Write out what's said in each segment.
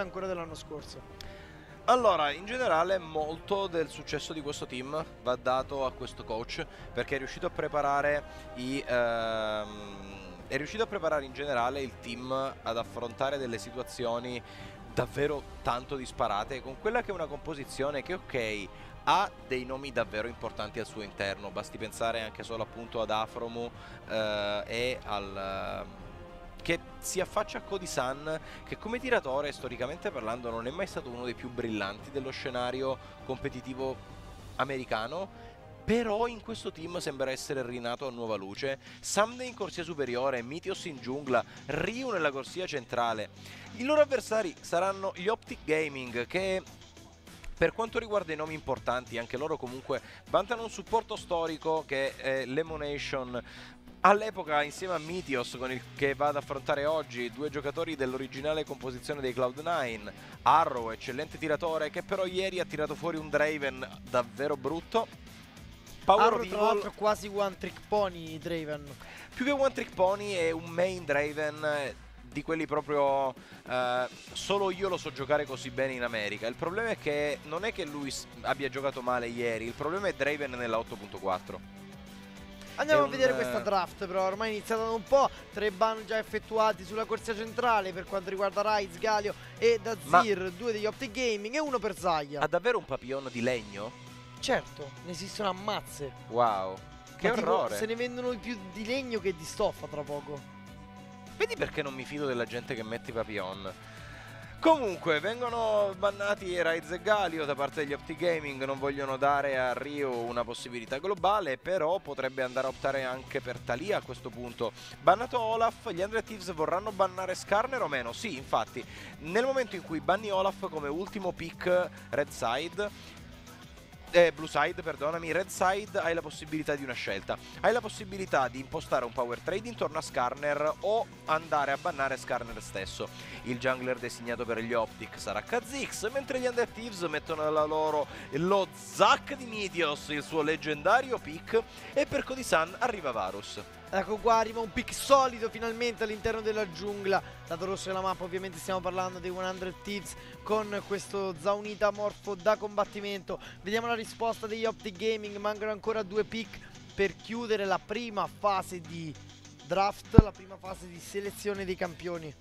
ancora dell'anno scorso. Allora, in generale molto del successo di questo team va dato a questo coach perché è riuscito a preparare i... Ehm, è riuscito a preparare in generale il team ad affrontare delle situazioni davvero tanto disparate con quella che è una composizione che ok ha dei nomi davvero importanti al suo interno basti pensare anche solo appunto ad Afromu eh, e al si affaccia a Cody Sun che come tiratore storicamente parlando non è mai stato uno dei più brillanti dello scenario competitivo americano però in questo team sembra essere rinato a nuova luce. Someday in corsia superiore, Mitios in giungla, Ryu nella corsia centrale. I loro avversari saranno gli Optic Gaming che per quanto riguarda i nomi importanti, anche loro comunque vantano un supporto storico che è Lemonation, All'epoca, insieme a Mitios, con il che va ad affrontare oggi, due giocatori dell'originale composizione dei Cloud9, Arrow, eccellente tiratore, che però ieri ha tirato fuori un Draven davvero brutto. Power Arrow, tra l'altro, quasi one trick pony Draven. Più che one trick pony è un main Draven di quelli proprio eh, solo io lo so giocare così bene in America. Il problema è che non è che lui abbia giocato male ieri, il problema è Draven nella 8.4. Andiamo a vedere questa draft però, ormai è iniziata da un po', tre ban già effettuati sulla corsia centrale per quanto riguarda Raiz, Galio e Dazir, Ma due degli Optic Gaming e uno per Zaya. Ha davvero un papillon di legno? Certo, ne esistono ammazze. Wow, che Ma orrore. Tipo, se ne vendono più di legno che di stoffa tra poco. Vedi perché non mi fido della gente che mette i papillon? Comunque, vengono bannati Rise e Galio da parte degli Opti Gaming, non vogliono dare a Rio una possibilità globale, però potrebbe andare a optare anche per Talia a questo punto. Bannato Olaf, gli Andre Thieves vorranno bannare Skarner o meno? Sì, infatti, nel momento in cui banni Olaf come ultimo pick Red Side, eh, Blue Side, perdonami, Red Side hai la possibilità di una scelta. Hai la possibilità di impostare un power trade intorno a Skarner o andare a bannare Skarner stesso. Il jungler designato per gli Optic sarà Kha'Zix, mentre gli Under Thieves mettono alla loro lo Zac di Midios, il suo leggendario pick, e per Codisan arriva Varus. Ecco qua arriva un pick solido finalmente all'interno della giungla. Dato rosso della mappa ovviamente stiamo parlando dei 100 Thieves Con questo Zaunita morfo da combattimento. Vediamo la risposta degli Optic Gaming Mancano ancora due pick per chiudere la prima fase di draft La prima fase di selezione dei campioni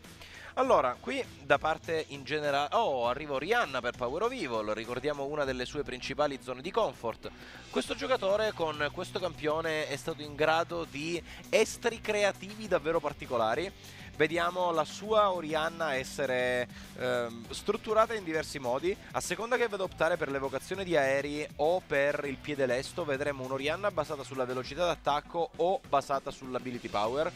allora, qui da parte in generale... Oh, arriva Rihanna per Power of Evil, ricordiamo una delle sue principali zone di comfort. Questo giocatore con questo campione è stato in grado di estri creativi davvero particolari. Vediamo la sua Orianna essere ehm, strutturata in diversi modi. A seconda che vada optare per l'evocazione di aerei o per il piede lesto, vedremo un'Orianna basata sulla velocità d'attacco o basata sull'ability power.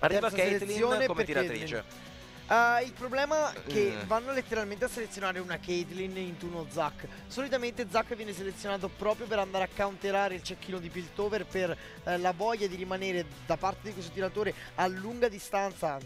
Arriva Caitlyn come tiratrice. Uh, il problema è che uh. vanno letteralmente a selezionare una Caitlyn in uno Zac. Solitamente Zac viene selezionato proprio per andare a counterare il cecchino di Piltover per uh, la voglia di rimanere da parte di questo tiratore a lunga distanza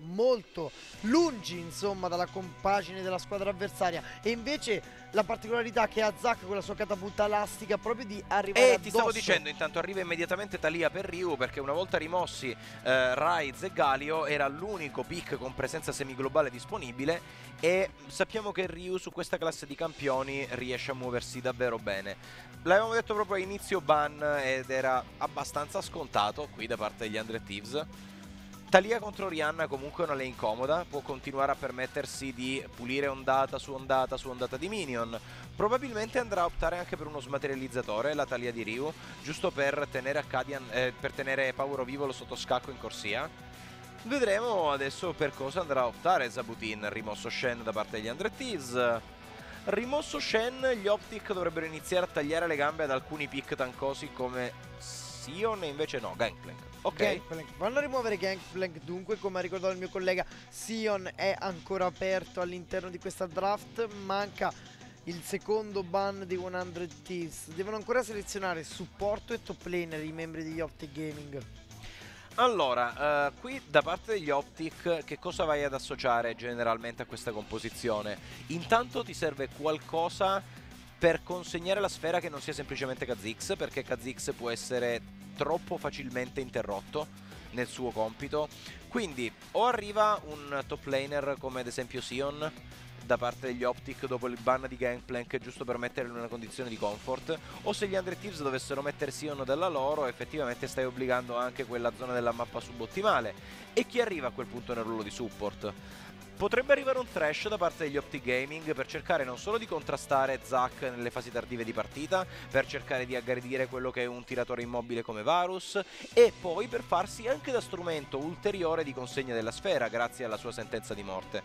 molto lungi insomma dalla compagine della squadra avversaria. E invece la particolarità che ha Zack con la sua catapulta elastica proprio di arrivare e addosso. ti stavo dicendo intanto arriva immediatamente Talia per Ryu perché una volta rimossi eh, Raiz e Galio era l'unico pick con presenza semiglobale disponibile e sappiamo che Ryu su questa classe di campioni riesce a muoversi davvero bene. L'avevamo detto proprio a inizio ban ed era abbastanza scontato qui da parte degli Andre Thieves Talia contro Rihanna comunque è una lane comoda, può continuare a permettersi di pulire ondata su ondata su ondata di minion. Probabilmente andrà a optare anche per uno smaterializzatore, la Talia di Ryu, giusto per tenere, Acadian, eh, per tenere of Evil sotto scacco in corsia. Vedremo adesso per cosa andrà a optare Zabutin, rimosso Shen da parte degli Andre Thieves. Rimosso Shen, gli Optic dovrebbero iniziare a tagliare le gambe ad alcuni pick tancosi come Sion e invece no, Gangplank. Ok. Gangplank. Vanno a rimuovere Gangplank dunque, come ha ricordato il mio collega, Sion è ancora aperto all'interno di questa draft. Manca il secondo ban di 100 Thieves. Devono ancora selezionare supporto e top laner i membri degli Optic Gaming. Allora, uh, qui da parte degli Optic che cosa vai ad associare generalmente a questa composizione? Intanto ti serve qualcosa per consegnare la sfera che non sia semplicemente Kha'Zix, perché Kha'Zix può essere troppo facilmente interrotto nel suo compito. Quindi o arriva un top laner come ad esempio Sion da parte degli Optic dopo il ban di Gangplank giusto per metterlo in una condizione di comfort o se gli Andre Thieves dovessero mettere Sion dalla loro effettivamente stai obbligando anche quella zona della mappa subottimale e chi arriva a quel punto nel ruolo di support? Potrebbe arrivare un trash da parte degli Optic Gaming per cercare non solo di contrastare Zack nelle fasi tardive di partita, per cercare di aggredire quello che è un tiratore immobile come Varus e poi per farsi anche da strumento ulteriore di consegna della sfera grazie alla sua sentenza di morte.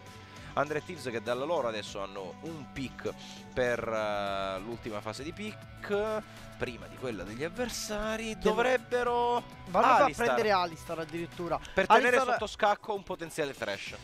Andre Thieves che dalla loro adesso hanno un pick per uh, l'ultima fase di pick prima di quella degli avversari dovrebbero vanno a prendere Alistar addirittura. Per tenere Alistar... sotto scacco un potenziale trash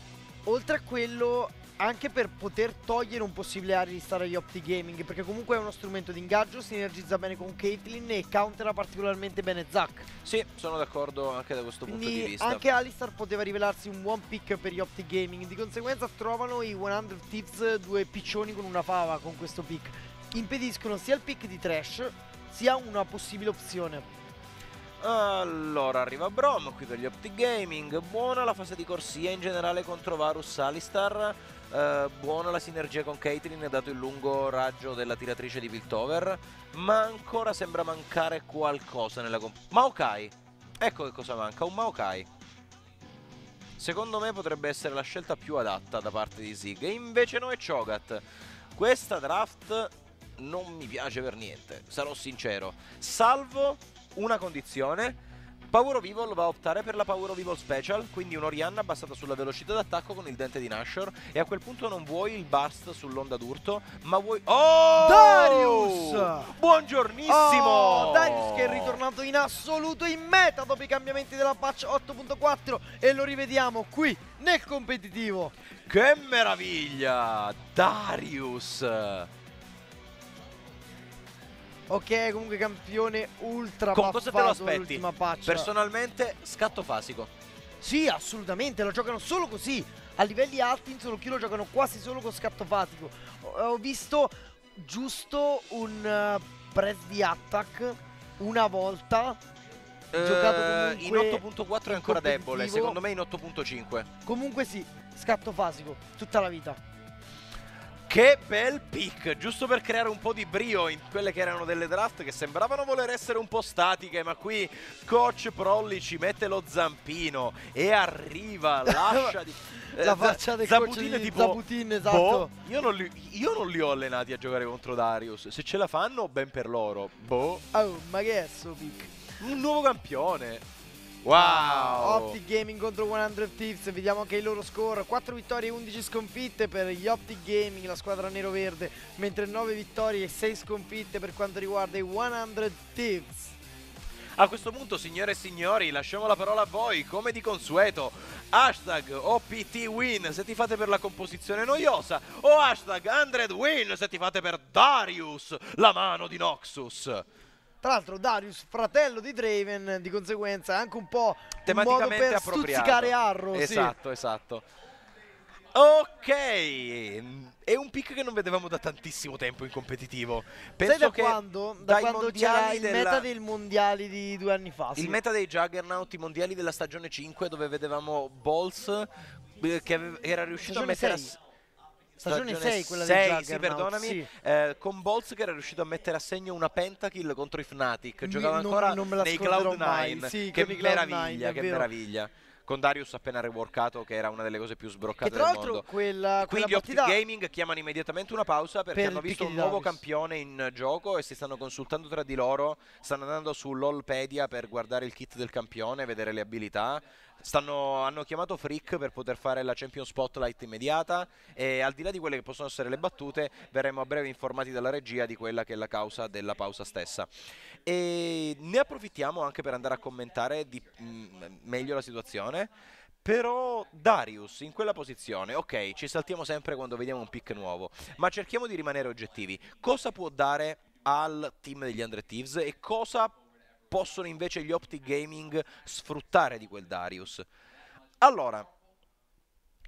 oltre a quello anche per poter togliere un possibile area di stare agli Opti Gaming perché comunque è uno strumento di ingaggio, sinergizza bene con Caitlyn e countera particolarmente bene Zack. Sì, sono d'accordo anche da questo Quindi punto di vista. Anche Alistar poteva rivelarsi un buon pick per gli Opti Gaming, di conseguenza trovano i 100 Tips due piccioni con una fava con questo pick. Impediscono sia il pick di Trash sia una possibile opzione. Allora, arriva Brom qui per gli Optic Gaming. Buona la fase di corsia in generale contro Varus Alistar. Uh, buona la sinergia con Caitlyn, dato il lungo raggio della tiratrice di Piltover. Ma ancora sembra mancare qualcosa nella comp... Maokai! Ecco che cosa manca, un Maokai. Secondo me potrebbe essere la scelta più adatta da parte di Zig. E invece no è Chogat. Questa draft non mi piace per niente, sarò sincero. Salvo una condizione. Power of Evil va a optare per la Power of Evil Special, quindi un'Orianna basata sulla velocità d'attacco con il dente di Nashor e a quel punto non vuoi il burst sull'onda d'urto, ma vuoi... Oh! Darius! Buongiornissimo! Oh, Darius che è ritornato in assoluto in meta dopo i cambiamenti della patch 8.4 e lo rivediamo qui nel competitivo. Che meraviglia! Darius! Ok, comunque campione ultra Con cosa te lo aspetti? Personalmente, scatto fasico. Sì, assolutamente, lo giocano solo così. A livelli alti in solo kill lo giocano quasi solo con scatto fasico. Ho visto giusto un uh, press di attack una volta. Uh, in 8.4 è ancora debole, secondo me in 8.5. Comunque sì, scatto fasico, tutta la vita. Che bel pick, giusto per creare un po' di brio in quelle che erano delle draft che sembravano voler essere un po' statiche, ma qui coach Prolli ci mette lo zampino e arriva, lascia di... La faccia del Zabutin coach tipo, Zabutin, boh, esatto. Boh, io, non li, io, non li, ho allenati a giocare contro Darius, se ce la fanno ben per loro. Boh. Oh, ma che è sto pick? Un nuovo campione. Wow! Optic Gaming contro 100 Thieves, vediamo anche il loro score, 4 vittorie e 11 sconfitte per gli Optic Gaming, la squadra nero-verde, mentre 9 vittorie e 6 sconfitte per quanto riguarda i 100 Thieves. A questo punto, signore e signori, lasciamo la parola a voi, come di consueto. Hashtag OPT win se ti fate per la composizione noiosa o hashtag 100 win se ti fate per Darius, la mano di Noxus. Tra l'altro Darius, fratello di Draven, di conseguenza è anche un po' un modo per stuzzicare Arrow. Esatto, sì. esatto. Ok, è un pick che non vedevamo da tantissimo tempo in competitivo. Penso Sai da che quando? Da quando c'era il della... meta dei mondiali di due anni fa. Sì. Il meta dei Juggernaut, i mondiali della stagione 5, dove vedevamo Balls eh, che era riuscito stagione a mettere 6. Stagione 6 quella 6, di sì, perdonami. Sì. Eh, con Bolz che era riuscito a mettere a segno una pentakill contro i Fnatic. Giocava non, ancora non nei Cloud9. Sì, che meraviglia, che meraviglia con Darius appena reworkato che era una delle cose più sbroccate che tra del l'altro mondo. Quella, Quindi quella Optic Gaming chiamano immediatamente una pausa perché per hanno visto un nuovo campione in gioco e si stanno consultando tra di loro, stanno andando su LOLpedia per guardare il kit del campione, vedere le abilità Stanno, hanno chiamato Frick per poter fare la Champion Spotlight immediata e al di là di quelle che possono essere le battute verremo a breve informati dalla regia di quella che è la causa della pausa stessa. E ne approfittiamo anche per andare a commentare di, mh, mm, meglio la situazione. Però Darius in quella posizione, ok, ci saltiamo sempre quando vediamo un pick nuovo, ma cerchiamo di rimanere oggettivi. Cosa può dare al team degli Andre Thieves e cosa possono invece gli Optic Gaming sfruttare di quel Darius. Allora,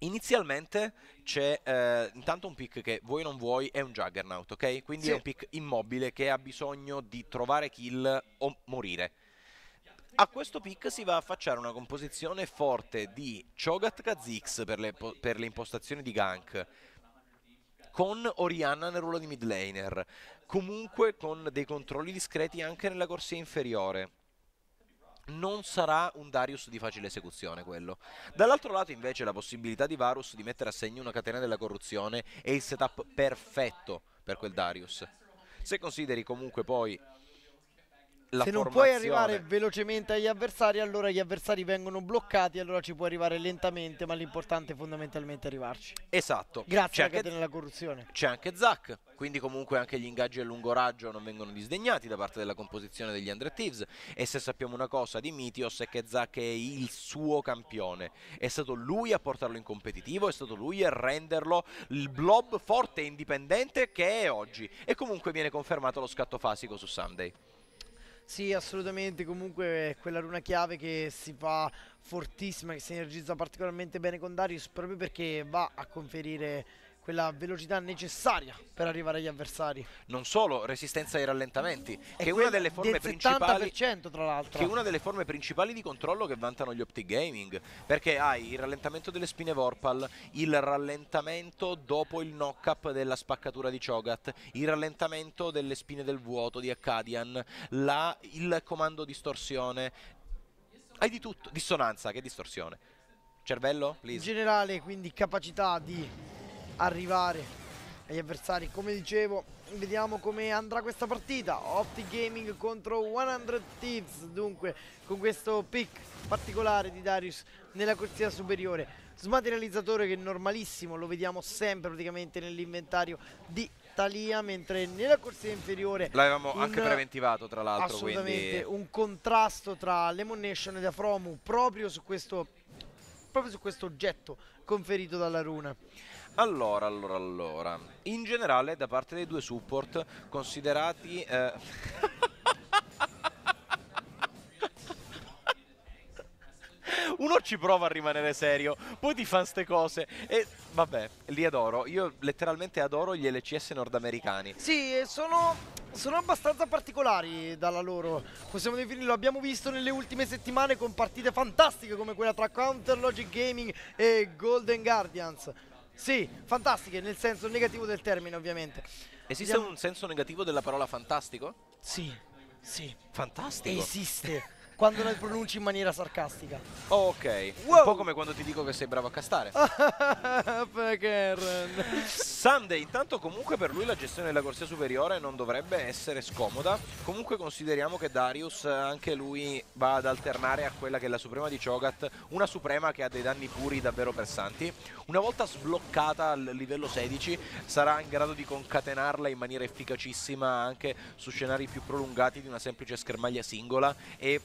inizialmente c'è eh, intanto un pick che vuoi non vuoi è un Juggernaut, ok? Quindi sì. è un pick immobile che ha bisogno di trovare kill o morire. A questo pick si va a affacciare una composizione forte di Cho'Gath Kha'Zix per le, per le impostazioni di gank, con Orianna nel ruolo di mid laner, comunque con dei controlli discreti anche nella corsia inferiore. Non sarà un Darius di facile esecuzione quello. Dall'altro lato invece la possibilità di Varus di mettere a segno una catena della corruzione è il setup perfetto per quel Darius. Se consideri comunque poi se non puoi arrivare velocemente agli avversari, allora gli avversari vengono bloccati, allora ci puoi arrivare lentamente, ma l'importante è fondamentalmente arrivarci. Esatto. Grazie anche alla corruzione. C'è anche Zack, quindi comunque anche gli ingaggi a lungo raggio non vengono disdegnati da parte della composizione degli Andre Thieves. E se sappiamo una cosa di Mitios è che Zack è il suo campione. È stato lui a portarlo in competitivo, è stato lui a renderlo il blob forte e indipendente che è oggi. E comunque viene confermato lo scatto fasico su Sunday. Sì, assolutamente, comunque è quella runa chiave che si fa fortissima, che si energizza particolarmente bene con Darius proprio perché va a conferire quella velocità necessaria per arrivare agli avversari. Non solo, resistenza ai rallentamenti, che è una delle forme principali tra l'altro. Che è una delle forme principali di controllo che vantano gli Optic Gaming, perché hai il rallentamento delle spine Vorpal, il rallentamento dopo il knock-up della spaccatura di Cho'Gath, il rallentamento delle spine del vuoto di Akkadian, la, il comando distorsione. Hai di tutto, dissonanza, che distorsione. Cervello, please. In generale, quindi capacità di arrivare agli avversari. Come dicevo vediamo come andrà questa partita. Optic Gaming contro 100 Thieves. Dunque con questo pick particolare di Darius nella corsia superiore. Smaterializzatore che è normalissimo lo vediamo sempre praticamente nell'inventario di Talia mentre nella corsia inferiore l'avevamo anche preventivato tra l'altro assolutamente quindi... un contrasto tra Lemon Nation e Afromu proprio su questo proprio su questo oggetto conferito dalla runa allora, allora, allora. In generale, da parte dei due support, considerati... Eh... Uno ci prova a rimanere serio, poi ti fanno ste cose e vabbè, li adoro. Io letteralmente adoro gli LCS nordamericani. Sì, sono sono abbastanza particolari dalla loro, possiamo definirlo, abbiamo visto nelle ultime settimane con partite fantastiche come quella tra Counter Logic Gaming e Golden Guardians. Sì, fantastiche nel senso negativo del termine ovviamente. Esiste Andiamo... un senso negativo della parola fantastico? Sì, sì. Fantastico? Esiste quando la pronunci in maniera sarcastica. Oh, ok. Wow. Un po' come quando ti dico che sei bravo a castare. Sunday, intanto comunque per lui la gestione della corsia superiore non dovrebbe essere scomoda. Comunque consideriamo che Darius anche lui va ad alternare a quella che è la suprema di Cho'Gath, una suprema che ha dei danni puri davvero pressanti. Una volta sbloccata al livello 16 sarà in grado di concatenarla in maniera efficacissima anche su scenari più prolungati di una semplice schermaglia singola e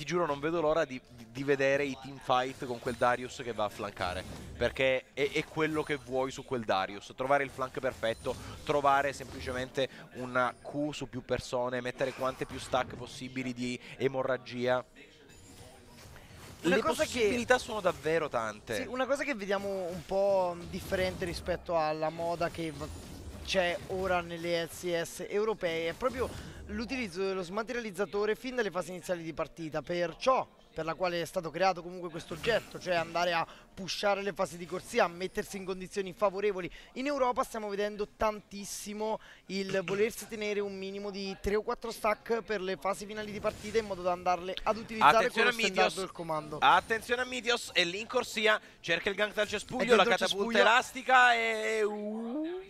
ti giuro non vedo l'ora di, di, vedere i team fight con quel Darius che va a flankare perché è, è, quello che vuoi su quel Darius. Trovare il flank perfetto trovare semplicemente una Q su più persone mettere quante più stack possibili di emorragia. Una le possibilità che, sono davvero tante. Sì, una cosa che vediamo un po' differente rispetto alla moda che c'è ora nelle LCS europee è proprio l'utilizzo dello smaterializzatore fin dalle fasi iniziali di partita, perciò per la quale è stato creato comunque questo oggetto, cioè andare a pushare le fasi di corsia, a mettersi in condizioni favorevoli. In Europa stiamo vedendo tantissimo il volersi tenere un minimo di 3 o 4 stack per le fasi finali di partita in modo da andarle ad utilizzare Attenzione con lo del comando. Attenzione a Mitios, è lì in corsia, cerca il gank dal cespuglio, la catapulta elastica e... Uh,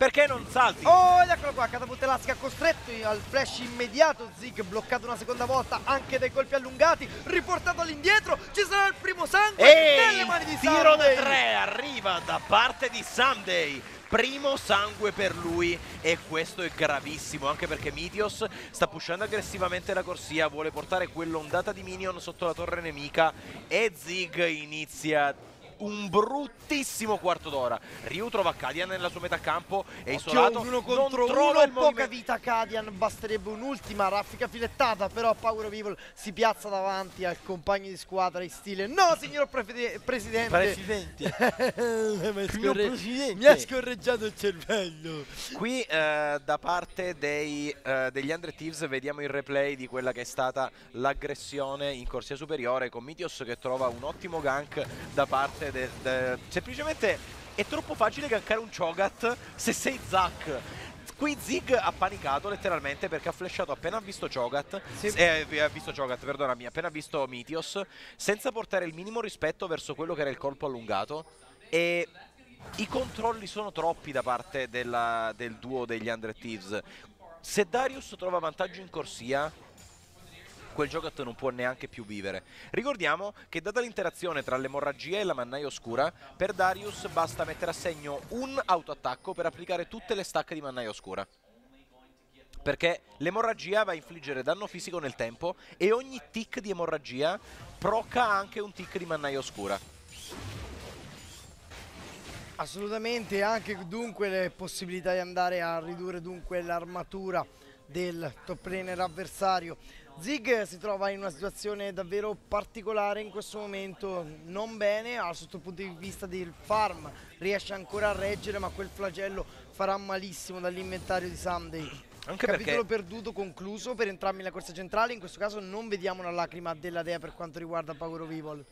perché non salti? Oh, ed eccolo qua, catapulta elastica costretto al flash immediato. Zig bloccato una seconda volta anche dai colpi allungati. Riportato all'indietro. Ci sarà il primo sangue e nelle mani di Sunday. tiro da tre arriva da parte di Sunday primo sangue per lui e questo è gravissimo anche perché Mitios sta pushando aggressivamente la corsia vuole portare quell'ondata di minion sotto la torre nemica e Zig inizia un bruttissimo quarto d'ora. Ryu trova Kadian nella sua metà campo, è Occhio, isolato, uno contro non uno, il poca vita Kadian, basterebbe un'ultima raffica filettata, però Power of Evil si piazza davanti al compagno di squadra in stile No signor Presidente Presidente. mi, Signor scorre- Presidente. mi ha scorreggiato il cervello Qui eh, da parte dei, eh, degli Andre Thieves vediamo il replay di quella che è stata l'aggressione in corsia superiore con Mitios che trova un ottimo gank da parte del... de- semplicemente è troppo facile gankare un Cho'Gath se sei Zack. Qui Zig ha panicato letteralmente perché ha flashato appena ha visto Cho'Gath, Sì. eh, ha visto Cho'Gath, perdonami, appena ha visto Mitios, senza portare il minimo rispetto verso quello che era il colpo allungato e i controlli sono troppi da parte della- del duo degli Under Thieves. Se Darius trova vantaggio in corsia, quel Jogat non può neanche più vivere. Ricordiamo che data l'interazione tra l'emorragia e la mannaia oscura, per Darius basta mettere a segno un autoattacco per applicare tutte le stacche di mannaia oscura. Perché l'emorragia va a infliggere danno fisico nel tempo e ogni tick di emorragia proca anche un tick di mannaia oscura. Assolutamente, anche dunque le possibilità di andare a ridurre l'armatura del top laner avversario. Zig si trova in una situazione davvero particolare in questo momento, non bene sotto il punto di vista del farm, riesce ancora a reggere ma quel flagello farà malissimo dall'inventario di Sunday. Anche Capitolo perché perduto concluso per entrambi nella corsa centrale, in questo caso non vediamo una lacrima della dea per quanto riguarda Power of Evil.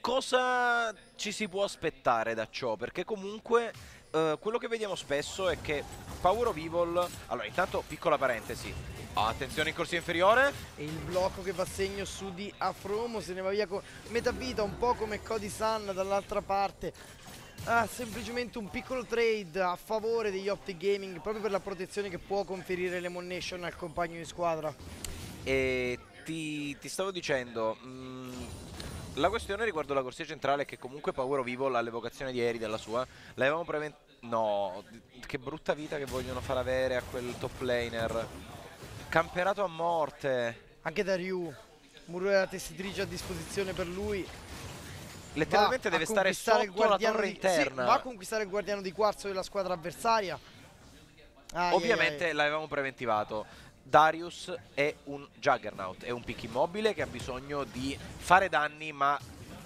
cosa ci si può aspettare da ciò? Perché comunque eh, quello che vediamo spesso è che Power of Evil... Allora, intanto, piccola parentesi. Attenzione in corsia inferiore. E il blocco che fa segno su di Afromo se ne va via con metà vita, un po' come Cody Sun dall'altra parte. Ah, semplicemente un piccolo trade a favore degli Optic Gaming proprio per la protezione che può conferire l'Emonation al compagno di squadra. E ti, ti stavo dicendo... mm, la questione riguardo la corsia centrale è che comunque Evil ha l'evocazione di Eri della sua. L'avevamo preven... No, che brutta vita che vogliono far avere a quel top laner. Camperato a morte. Anche da Ryu, muro della tessitrice a disposizione per lui. Letteralmente Va deve stare sotto la torre di- interna. Sì, va a conquistare il guardiano di quarzo della squadra avversaria. Ai, Ovviamente l'avevamo preventivato. Darius è un Juggernaut, è un pick immobile che ha bisogno di fare danni, ma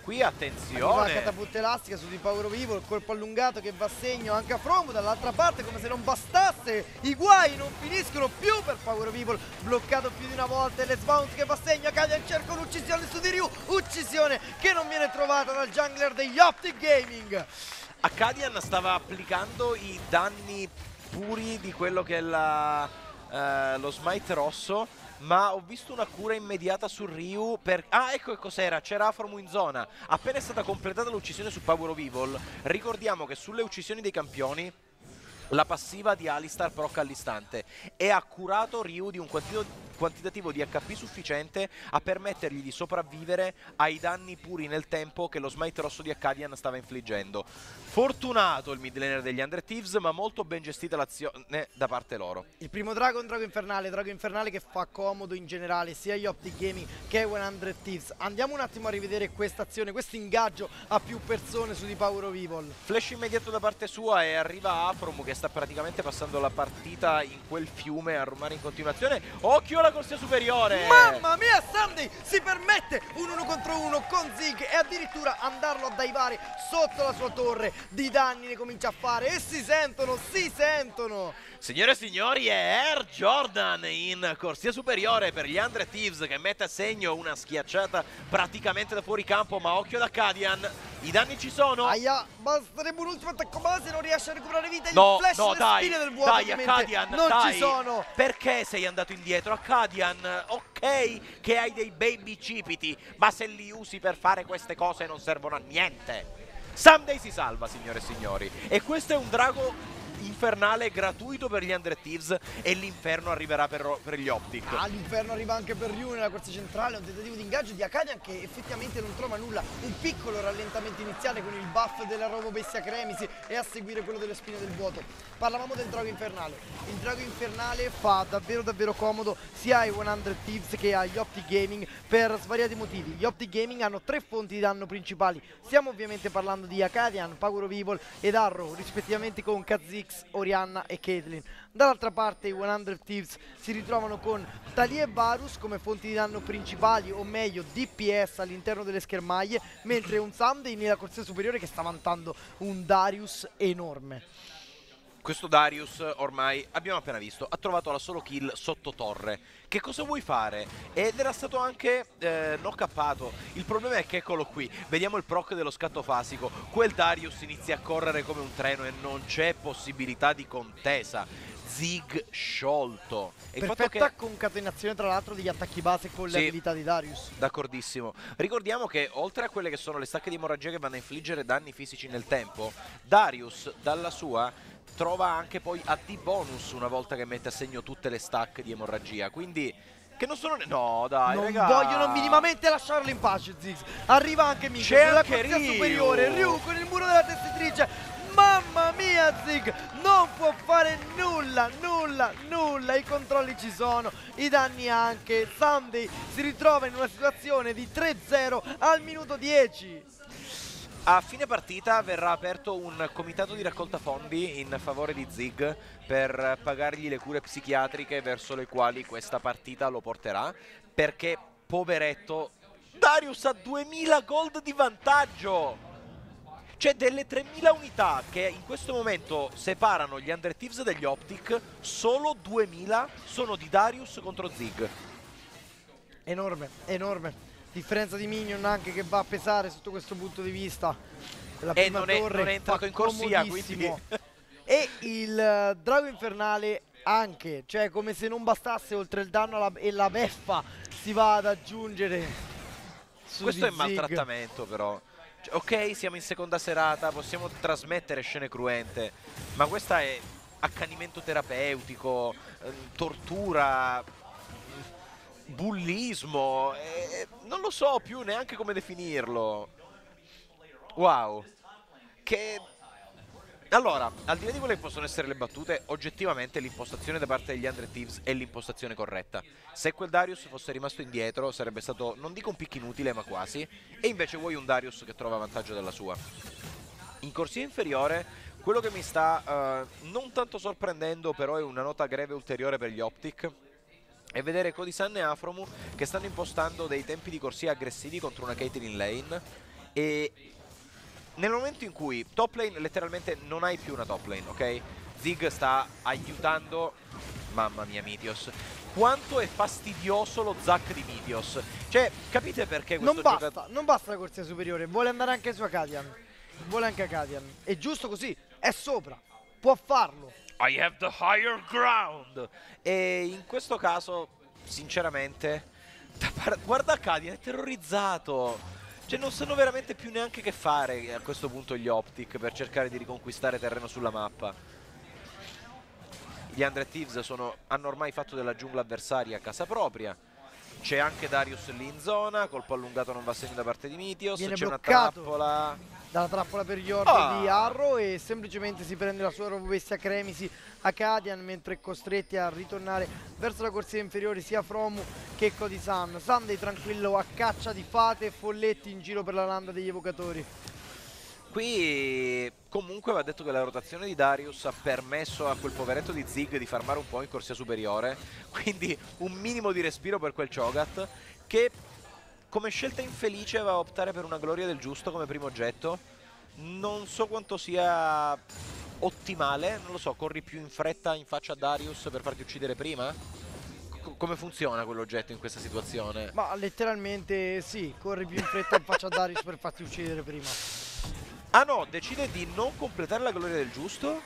qui Arriva la attenzione. catapulta elastica su di Power of Evil, colpo allungato che va a segno anche a Fromo dall'altra parte come se non bastasse, i guai non finiscono più per Power of Evil, bloccato più di una volta e le bounce che va a segno, cade al cerco l'uccisione su di Ryu, uccisione che non viene trovata dal jungler degli Optic Gaming. Akkadian stava applicando i danni puri di quello che è la, eh, lo smite rosso. Ma ho visto una cura immediata su Ryu per... Ah, ecco che cos'era, c'era Afromu in zona Appena è stata completata l'uccisione su Power of Evil Ricordiamo che sulle uccisioni dei campioni la passiva di Alistar proc all'istante e ha curato Ryu di un quantito- quantitativo di HP sufficiente a permettergli di sopravvivere ai danni puri nel tempo che lo smite rosso di Akkadian stava infliggendo. Fortunato il mid laner degli Under Thieves, ma molto ben gestita l'azione da parte loro. Il primo drago è un drago infernale, drago infernale che fa comodo in generale sia agli Optic Gaming che ai 100 Thieves. Andiamo un attimo a rivedere questa azione, questo ingaggio a più persone su di Power of Evil. Flash immediato da parte sua e arriva Afrom che sta praticamente passando la partita in quel fiume a rumare in continuazione. Occhio alla corsia superiore! Mamma mia, Sunday si permette un uno contro uno con Zig e addirittura andarlo a daivare sotto la sua torre. Di danni ne comincia a fare e si sentono, si sentono. Signore e signori, è Air Jordan in corsia superiore per gli Andre Thieves che mette a segno una schiacciata praticamente da fuori campo, ma occhio da Kadian. I danni ci sono? Aia, basterebbe un ultimo attacco base, non riesce a recuperare vita. No, il flash no, dai, spine del vuoto dai, ovviamente Akkadian, non dai. ci sono. Perché sei andato indietro? Akkadian, ok che hai dei baby cipiti, ma se li usi per fare queste cose non servono a niente. Someday si salva, signore e signori. E questo è un drago infernale gratuito per gli Under Thieves e l'inferno arriverà per, per gli Optic. Ah, l'inferno arriva anche per Ryu nella corsa centrale, un tentativo di ingaggio di Akadian che effettivamente non trova nulla, un piccolo rallentamento iniziale con il buff della Robo Bestia Cremisi e a seguire quello delle spine del vuoto. Parlavamo del drago infernale, il drago infernale fa davvero davvero comodo sia ai 100 Thieves che agli Optic Gaming per svariati motivi. Gli Optic Gaming hanno tre fonti di danno principali, stiamo ovviamente parlando di Akadian, Power of Evil ed Arrow rispettivamente con Kha'Zix, Orianna e Caitlyn. Dall'altra parte i 100 Thieves si ritrovano con Talia e Varus come fonti di danno principali, o meglio DPS all'interno delle schermaglie, mentre un Sunday nella corsia superiore che sta vantando un Darius enorme. Questo Darius ormai abbiamo appena visto, ha trovato la solo kill sotto torre. Che cosa vuoi fare? Ed era stato anche eh, knockappato. Il problema è che eccolo qui, vediamo il proc dello scatto fasico. Quel Darius inizia a correre come un treno e non c'è possibilità di contesa. Zig sciolto. E Perfetta che... concatenazione tra l'altro degli attacchi base con sì, le abilità di Darius. D'accordissimo. Ricordiamo che oltre a quelle che sono le stacche di emorragia che vanno a infliggere danni fisici nel tempo, Darius dalla sua trova anche poi AD bonus una volta che mette a segno tutte le stack di emorragia. Quindi che non sono... No, dai, Non regà. vogliono minimamente lasciarlo in pace, Ziggs. Arriva anche Mika. C'è anche Ryu. superiore. Ryu con il muro della testitrice. Mamma mia Zig, non può fare nulla, nulla, nulla, i controlli ci sono, i danni anche, Sunday si ritrova in una situazione di 3-0 al minuto 10. A fine partita verrà aperto un comitato di raccolta fondi in favore di Zig per pagargli le cure psichiatriche verso le quali questa partita lo porterà perché poveretto Darius ha 2000 gold di vantaggio! C'è delle 3000 unità che in questo momento separano gli Under Thieves dagli Optic solo 2000 sono di Darius contro Zig. Enorme, enorme differenza di minion anche che va a pesare sotto questo punto di vista. La e non è, non è entrato in corsia, quindi... e il uh, drago infernale anche, cioè come se non bastasse oltre il danno la, e la beffa si va ad aggiungere. Questo è maltrattamento però. Cioè, ok, siamo in seconda serata, possiamo trasmettere scene cruente, ma questa è accanimento terapeutico, eh, tortura, bullismo, eh, non lo so più neanche come definirlo. Wow. Che... Allora, al di là di quelle che possono essere le battute, oggettivamente l'impostazione da parte degli Andre Thieves è l'impostazione corretta. Se quel Darius fosse rimasto indietro sarebbe stato, non dico un pick inutile, ma quasi, e invece vuoi un Darius che trova vantaggio della sua. In corsia inferiore, quello che mi sta uh, non tanto sorprendendo, però è una nota greve ulteriore per gli Optic, e vedere Codisan e Afromu che stanno impostando dei tempi di corsia aggressivi contro una Caitlyn lane e nel momento in cui top lane letteralmente non hai più una top lane, ok? Zig sta aiutando, mamma mia Mitios, quanto è fastidioso lo Zac di Mitios. Cioè, capite perché questo non basta, non basta la corsia superiore, vuole andare anche su Akadian. Vuole anche Akadian. È giusto così, è sopra, può farlo. I have the higher ground. E in questo caso, sinceramente, guarda Akadian, è terrorizzato. Cioè non sanno veramente più neanche che fare a questo punto gli Optic per cercare di riconquistare terreno sulla mappa. Gli Andre Thieves sono, hanno ormai fatto della giungla avversaria a casa propria. C'è anche Darius lì in zona, colpo allungato non va segno da parte di Mitios, c'è una trappola dalla trappola per gli orbi ah. di Arrow e semplicemente si prende la sua bestia Cremisi a Kadian mentre è costretti a ritornare verso la corsia inferiore sia Fromu che Codisan. Sunday tranquillo a caccia di fate e folletti in giro per la landa degli evocatori. Qui comunque va detto che la rotazione di Darius ha permesso a quel poveretto di Zig di farmare un po' in corsia superiore, quindi un minimo di respiro per quel Chogat che come scelta infelice va a optare per una gloria del giusto come primo oggetto. Non so quanto sia ottimale, non lo so, corri più in fretta in faccia a Darius per farti uccidere prima? C come funziona quell'oggetto in questa situazione? Ma letteralmente sì, corri più in fretta in faccia a Darius per farti uccidere prima. Ah no, decide di non completare la gloria del giusto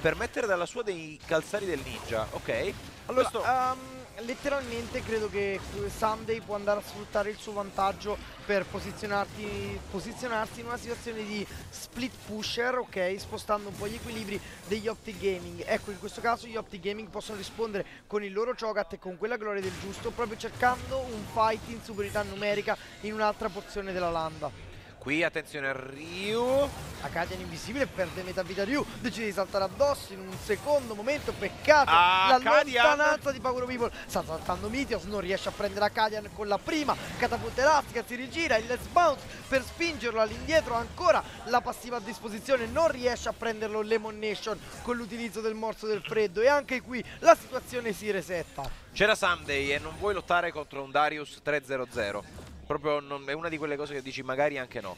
per mettere dalla sua dei calzari del ninja, ok? Allora, Questo... um, letteralmente credo che Sunday può andare a sfruttare il suo vantaggio per posizionarsi in una situazione di split pusher, ok, spostando un po' gli equilibri degli Optic Gaming. Ecco, in questo caso gli Optic Gaming possono rispondere con il loro Chogat e con quella gloria del giusto, proprio cercando un fight in superiorità numerica in un'altra porzione della landa. Qui attenzione a Ryu. Akadian invisibile perde metà vita Ryu. Decide di saltare addosso in un secondo momento. Peccato. Ah, la lontananza di Power People. Sta saltando Meteos. Non riesce a prendere Akadian con la prima. Catapulta elastica. Si rigira. Il let's bounce per spingerlo all'indietro. Ancora la passiva a disposizione. Non riesce a prenderlo Lemon Nation con l'utilizzo del morso del freddo. E anche qui la situazione si resetta. C'era Someday e non vuoi lottare contro un Darius 3-0-0. Proprio non, è una di quelle cose che dici magari anche no.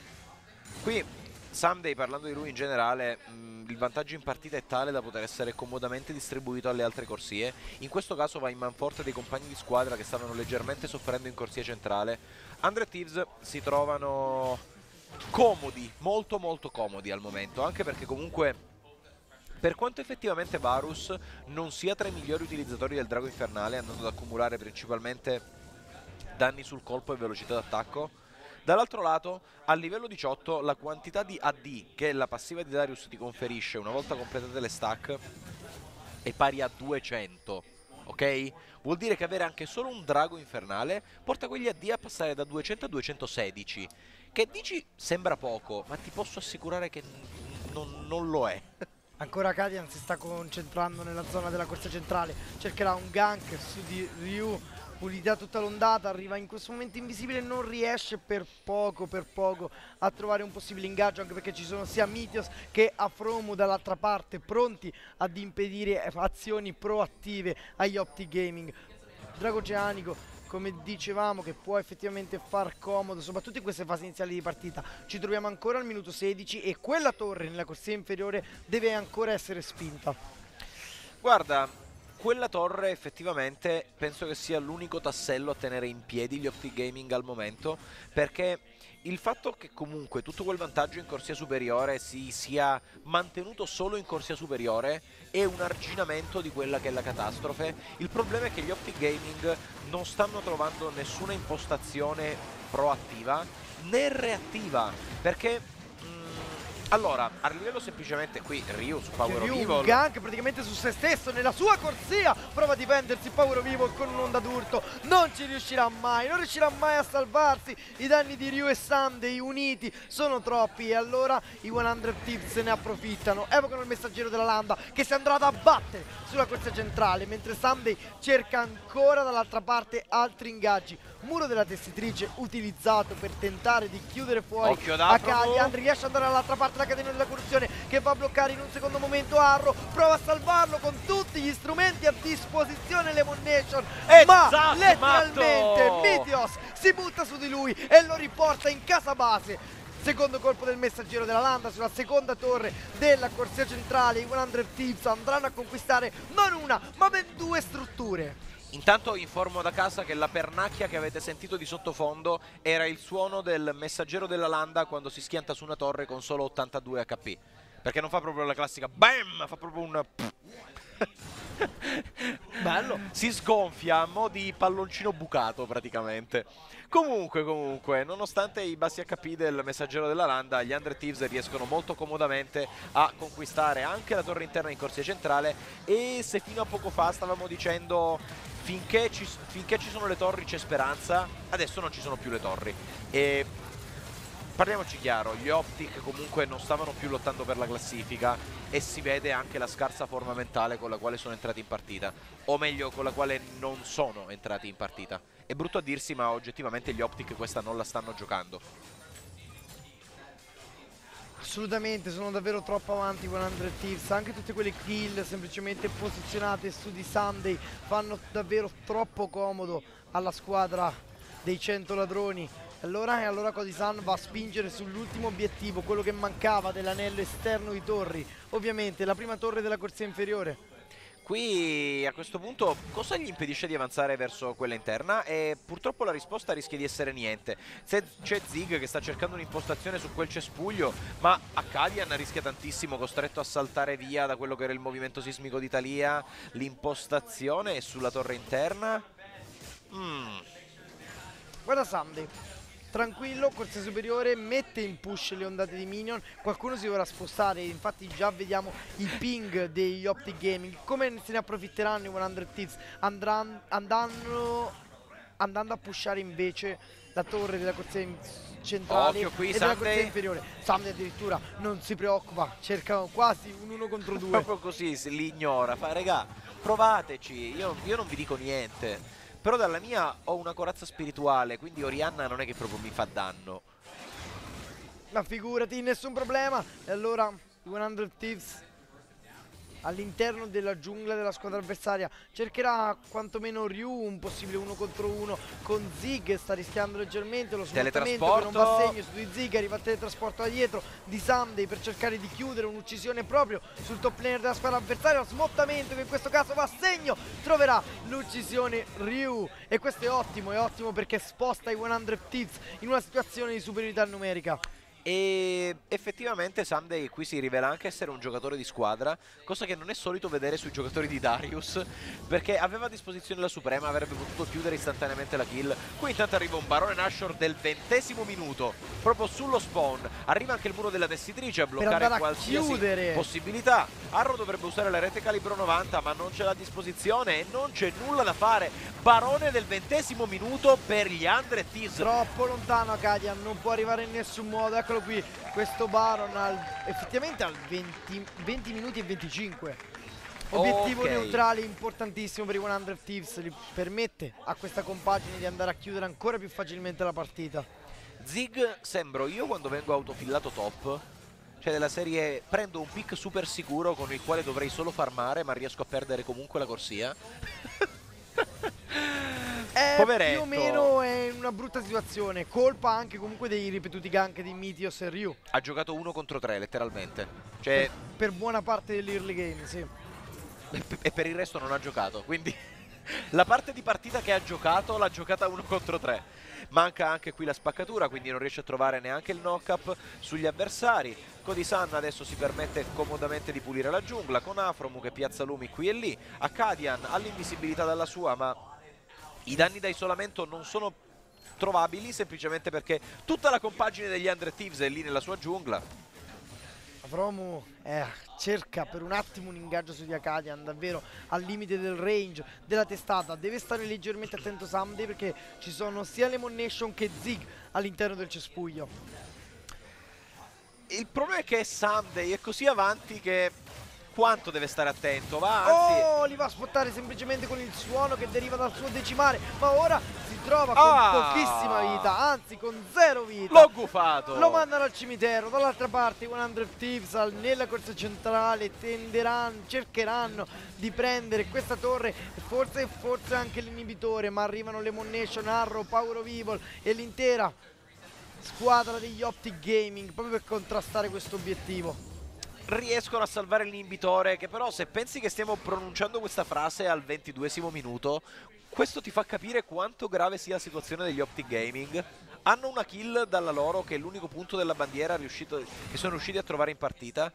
Qui Someday parlando di lui in generale mh, il vantaggio in partita è tale da poter essere comodamente distribuito alle altre corsie in questo caso va in manforte dei compagni di squadra che stavano leggermente soffrendo in corsia centrale Andre Thieves si trovano comodi, molto molto comodi al momento anche perché comunque per quanto effettivamente Varus non sia tra i migliori utilizzatori del drago infernale andando ad accumulare principalmente danni sul colpo e velocità d'attacco. Dall'altro lato, a livello 18, la quantità di AD che la passiva di Darius ti conferisce una volta completate le stack è pari a 200, ok? Vuol dire che avere anche solo un drago infernale porta quegli AD a passare da 200 a 216, che dici sembra poco, ma ti posso assicurare che non lo è. Ancora Kadian si sta concentrando nella zona della corsa centrale, cercherà un gank su di Ryu pulita tutta l'ondata, arriva in questo momento invisibile e non riesce per poco, per poco a trovare un possibile ingaggio, anche perché ci sono sia Mitios che Afromu dall'altra parte, pronti ad impedire azioni proattive agli Opti Gaming. Drago Geanico come dicevamo che può effettivamente far comodo soprattutto in queste fasi iniziali di partita ci troviamo ancora al minuto 16 e quella torre nella corsia inferiore deve ancora essere spinta guarda quella torre effettivamente penso che sia l'unico tassello a tenere in piedi gli Optic Gaming al momento perché il fatto che comunque tutto quel vantaggio in corsia superiore si sia mantenuto solo in corsia superiore è un arginamento di quella che è la catastrofe. Il problema è che gli Optic Gaming non stanno trovando nessuna impostazione proattiva né reattiva perché allora, a livello semplicemente qui Ryu su Power Ryu, of Evil. gank praticamente su se stesso nella sua corsia. Prova a difendersi Power of Evil con un'onda d'urto. Non ci riuscirà mai, non riuscirà mai a salvarsi. I danni di Ryu e Sunday uniti sono troppi e allora i 100 Tips se ne approfittano. Evocano il messaggero della landa che si andrà ad abbattere sulla corsia centrale mentre Sunday cerca ancora dall'altra parte altri ingaggi. Muro della tessitrice utilizzato per tentare di chiudere fuori Akalian. Riesce ad andare dall'altra parte la catena della corruzione che va a bloccare in un secondo momento Arro. Prova a salvarlo con tutti gli strumenti a disposizione Lemon Nation. Esatto, ma letteralmente Mitios si butta su di lui e lo riporta in casa base. Secondo colpo del messaggero della Landa sulla seconda torre della corsia centrale. I 100 Thieves andranno a conquistare non una, ma ben due strutture. Intanto informo da casa che la pernacchia che avete sentito di sottofondo era il suono del messaggero della landa quando si schianta su una torre con solo 82 HP. Perché non fa proprio la classica BAM, fa proprio un... Bello. Si sgonfia a mo' di palloncino bucato praticamente. Comunque, comunque, nonostante i bassi HP del messaggero della landa, gli Under Thieves riescono molto comodamente a conquistare anche la torre interna in corsia centrale e se fino a poco fa stavamo dicendo finché ci, finché ci sono le torri c'è speranza, adesso non ci sono più le torri. E parliamoci chiaro, gli Optic comunque non stavano più lottando per la classifica e si vede anche la scarsa forma mentale con la quale sono entrati in partita, o meglio con la quale non sono entrati in partita. È brutto a dirsi ma oggettivamente gli Optic questa non la stanno giocando. Assolutamente, sono davvero troppo avanti 100 Thieves, anche tutte quelle kill semplicemente posizionate su di Sunday fanno davvero troppo comodo alla squadra dei 100 ladroni. Allora, e allora Codisan va a spingere sull'ultimo obiettivo, quello che mancava dell'anello esterno di torri, ovviamente la prima torre della corsia inferiore. qui a questo punto cosa gli impedisce di avanzare verso quella interna? E purtroppo la risposta rischia di essere niente. C'è Zig che sta cercando un'impostazione su quel cespuglio, ma Akkadian rischia tantissimo, costretto a saltare via da quello che era il movimento sismico d'Italia. L'impostazione è sulla torre interna. Mm. Guarda Sandy tranquillo, corsa superiore, mette in push le ondate di minion, qualcuno si dovrà spostare, infatti già vediamo i ping degli Optic Gaming, come se ne approfitteranno i 100 Thieves, andranno, andando, andando a pushare invece la torre della corsia centrale qui, e della corsia inferiore. Sunday addirittura non si preoccupa, cerca quasi un uno contro due. Proprio così, li ignora, fa regà, provateci, io, io non vi dico niente. Però dalla mia ho una corazza spirituale, quindi Orianna non è che proprio mi fa danno. Ma figurati, nessun problema. E allora, 100 Thieves all'interno della giungla della squadra avversaria. Cercherà quantomeno Ryu un possibile uno contro uno con Zig sta rischiando leggermente lo smontamento che non va a segno su di Zig arriva il teletrasporto da dietro di Sunday per cercare di chiudere un'uccisione proprio sul top laner della squadra avversaria. Lo smottamento che in questo caso va a segno troverà l'uccisione Ryu. E questo è ottimo è ottimo perché sposta i 100 Thieves in una situazione di superiorità numerica e effettivamente Sunday qui si rivela anche essere un giocatore di squadra, cosa che non è solito vedere sui giocatori di Darius, perché aveva a disposizione la Suprema, avrebbe potuto chiudere istantaneamente la kill. Qui intanto arriva un Barone Nashor del ventesimo minuto, proprio sullo spawn. Arriva anche il muro della tessitrice a bloccare a qualsiasi chiudere. possibilità. Arrow dovrebbe usare la rete calibro 90, ma non ce l'ha a disposizione e non c'è nulla da fare. Barone del ventesimo minuto per gli Andre Tease. Troppo lontano Akadian, non può arrivare in nessun modo. Ecco eccolo qui, questo Baron al, effettivamente al 20, 20 minuti e 25. Obiettivo okay. neutrale importantissimo per i 100 Thieves, gli permette a questa compagine di andare a chiudere ancora più facilmente la partita. Zig sembro io quando vengo autofillato top, cioè della serie prendo un pick super sicuro con il quale dovrei solo farmare ma riesco a perdere comunque la corsia. Eh, Poveretto. Più o meno è una brutta situazione. Colpa anche comunque dei ripetuti gank di Meteos e Ryu. Ha giocato uno contro tre, letteralmente. Cioè... Per, per buona parte dell'early game, sì. E per il resto non ha giocato, quindi... La parte di partita che ha giocato l'ha giocata uno contro tre. Manca anche qui la spaccatura, quindi non riesce a trovare neanche il knock-up sugli avversari. Kodisan adesso si permette comodamente di pulire la giungla con Afromu che piazza lumi qui e lì. Akkadian ha l'invisibilità dalla sua, ma i danni da isolamento non sono trovabili semplicemente perché tutta la compagine degli Andre Thieves è lì nella sua giungla. Avromu eh, cerca per un attimo un ingaggio su di Akadian, davvero al limite del range della testata. Deve stare leggermente attento Someday perché ci sono sia Lemon Nation che Zig all'interno del cespuglio. Il problema è che Someday è così avanti che quanto deve stare attento, va, anzi... Oh, li va a spottare semplicemente con il suono che deriva dal suo decimale, ma ora si trova con ah. pochissima vita, anzi con zero vita. L'ho gufato! Lo mandano al cimitero, dall'altra parte i 100 Thieves nella corsa centrale tenderanno, cercheranno di prendere questa torre, forse, forse anche l'inibitore, ma arrivano le Nation, Arrow, Power of Evil e l'intera squadra degli Optic Gaming proprio per contrastare questo obiettivo riescono a salvare l'inibitore che però se pensi che stiamo pronunciando questa frase al 22 minuto questo ti fa capire quanto grave sia la situazione degli Optic Gaming. Hanno una kill dalla loro che è l'unico punto della bandiera riuscito, che sono riusciti a trovare in partita.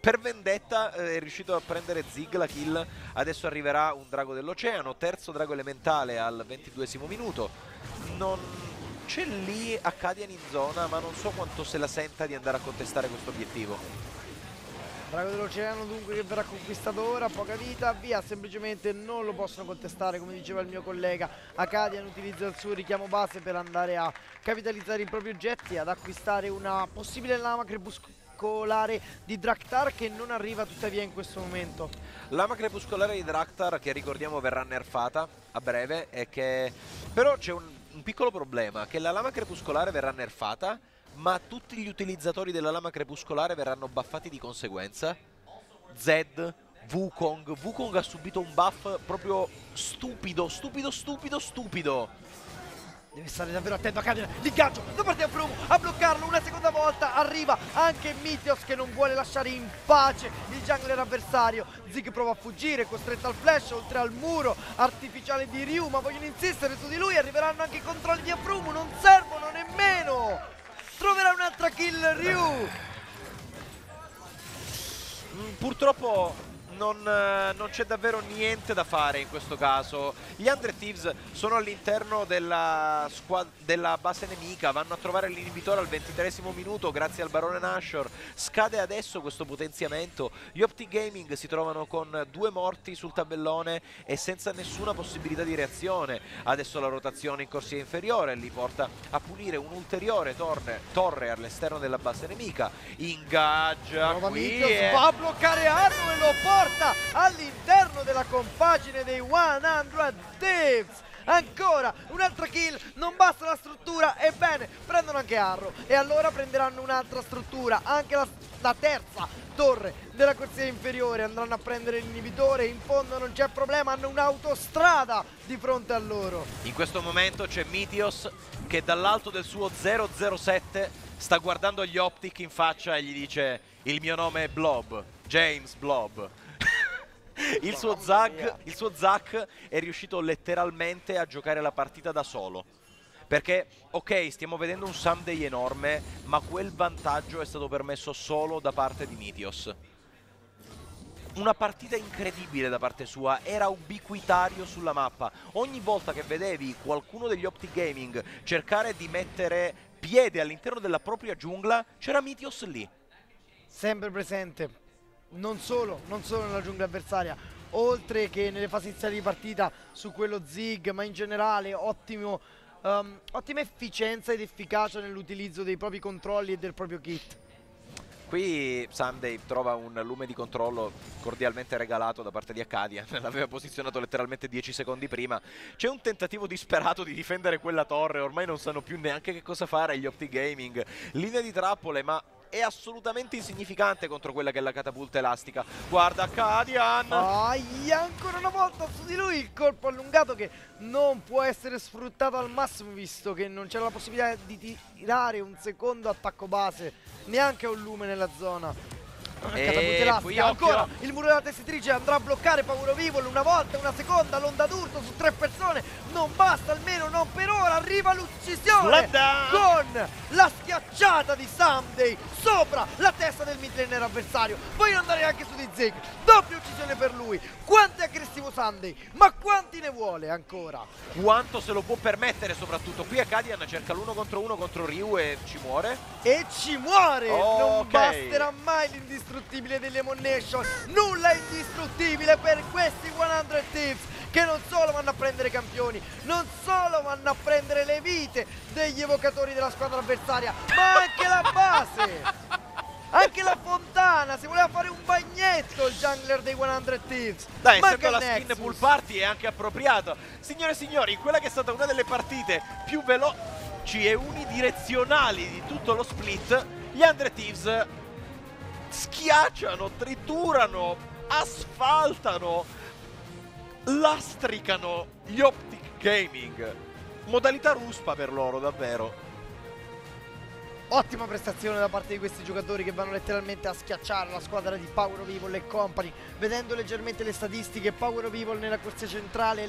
Per vendetta eh, è riuscito a prendere Zig la kill. Adesso arriverà un drago dell'oceano terzo drago elementale al 22 minuto. Non c'è lì Akkadian in zona ma non so quanto se la senta di andare a contestare questo obiettivo Drago dell'Oceano dunque che verrà conquistato ora, poca vita, via, semplicemente non lo possono contestare come diceva il mio collega. Acadian utilizza il suo richiamo base per andare a capitalizzare i propri oggetti, ad acquistare una possibile lama crepuscolare di Draktar che non arriva tuttavia in questo momento. Lama crepuscolare di Draktar che ricordiamo verrà nerfata a breve e che però c'è un, un piccolo problema, che la lama crepuscolare verrà nerfata ma tutti gli utilizzatori della lama crepuscolare verranno buffati di conseguenza. Zed, Wukong, Wukong ha subito un buff proprio stupido, stupido, stupido, stupido. Deve stare davvero attento a Cadian. L'ingaggio da parte di Afromo a bloccarlo una seconda volta. Arriva anche Mitios che non vuole lasciare in pace il jungler avversario. Zig prova a fuggire, costretto al flash oltre al muro artificiale di Ryu. Ma vogliono insistere su di lui. Arriveranno anche i controlli di Afromo. Non servono nemmeno. Troverà un'altra kill Ryu. Mm, purtroppo non, eh, non c'è davvero niente da fare in questo caso. Gli Andre Thieves sono all'interno della, della, base nemica, vanno a trovare l'inibitore al 23 minuto grazie al barone Nashor. Scade adesso questo potenziamento. Gli Opti Gaming si trovano con due morti sul tabellone e senza nessuna possibilità di reazione. Adesso la rotazione in corsia inferiore li porta a punire un'ulteriore torre, torre all'esterno della base nemica. Ingaggia Nuova qui. E... Va a bloccare Arno e lo porta porta all'interno della compagine dei 100 Thieves ancora un'altra kill non basta la struttura. Ebbene prendono anche Arro e allora prenderanno un'altra struttura. Anche la, la, terza torre della corsia inferiore andranno a prendere l'inibitore in fondo non c'è problema hanno un'autostrada di fronte a loro. In questo momento c'è Mitios che dall'alto del suo 007 sta guardando gli Optic in faccia e gli dice il mio nome è Blob James Blob il, suo Zag, il suo Zack è riuscito letteralmente a giocare la partita da solo. Perché, ok, stiamo vedendo un Someday enorme, ma quel vantaggio è stato permesso solo da parte di Mitios. Una partita incredibile da parte sua, era ubiquitario sulla mappa. Ogni volta che vedevi qualcuno degli Optic Gaming cercare di mettere piede all'interno della propria giungla, c'era Mitios lì. Sempre presente, non solo, non solo nella giungla avversaria, oltre che nelle fasi iniziali di partita su quello Zig, ma in generale ottimo, um, ottima efficienza ed efficacia nell'utilizzo dei propri controlli e del proprio kit. Qui Sunday trova un lume di controllo cordialmente regalato da parte di Acadia, l'aveva posizionato letteralmente 10 secondi prima. C'è un tentativo disperato di difendere quella torre, ormai non sanno più neanche che cosa fare gli Opti Gaming. Linea di trappole, ma è assolutamente insignificante contro quella che è la catapulta elastica. Guarda Kadian! Aia, ancora una volta su di lui il colpo allungato che non può essere sfruttato al massimo visto che non c'è la possibilità di tirare un secondo attacco base, neanche un lume nella zona. E qui ancora il muro della tessitrice andrà a bloccare Pauro Vivol una volta, una seconda, l'onda d'urto su tre persone, non basta almeno non per ora, arriva l'uccisione con la schiacciata di Someday sopra la testa del midlaner avversario, vogliono andare anche su di Zig, doppia uccisione per lui, quanto è aggressivo Sunday, ma quanti ne vuole ancora? Quanto se lo può permettere soprattutto, qui Akadian cerca l'uno contro uno contro Ryu e ci muore? E ci muore, oh, non okay. basterà mai l'indistruttibile indistruttibile delle Nation. Nulla è indistruttibile per questi 100 Thieves che non solo vanno a prendere campioni non solo vanno a prendere le vite degli evocatori della squadra avversaria ma anche la base. Anche la fontana si voleva fare un bagnetto il jungler dei 100 Thieves. Dai essendo la Nexus. skin pool party è anche appropriato. Signore e signori quella che è stata una delle partite più veloci e unidirezionali di tutto lo split gli 100 Thieves schiacciano, triturano, asfaltano, lastricano gli Optic Gaming. Modalità ruspa per loro, davvero. Ottima prestazione da parte di questi giocatori che vanno letteralmente a schiacciare la squadra di Power of Evil e Company. Vedendo leggermente le statistiche, Power of Evil nella corsia centrale è